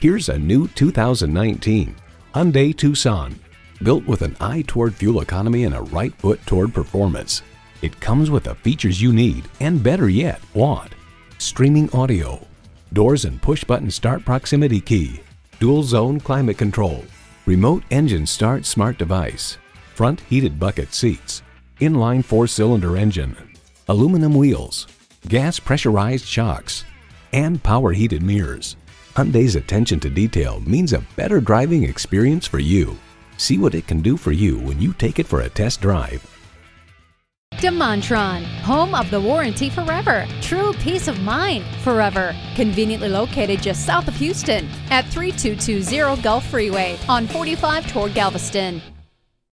Here's a new 2019 Hyundai Tucson. Built with an eye toward fuel economy and a right foot toward performance. It comes with the features you need and better yet, want. Streaming audio, doors and push button start proximity key, dual zone climate control, remote engine start smart device, front heated bucket seats, inline four cylinder engine, aluminum wheels, gas pressurized shocks, and power heated mirrors. Hyundai's attention to detail means a better driving experience for you. See what it can do for you when you take it for a test drive. DeMontrond, home of the warranty forever. True peace of mind forever. Conveniently located just south of Houston at 3220 Gulf Freeway on 45 toward Galveston.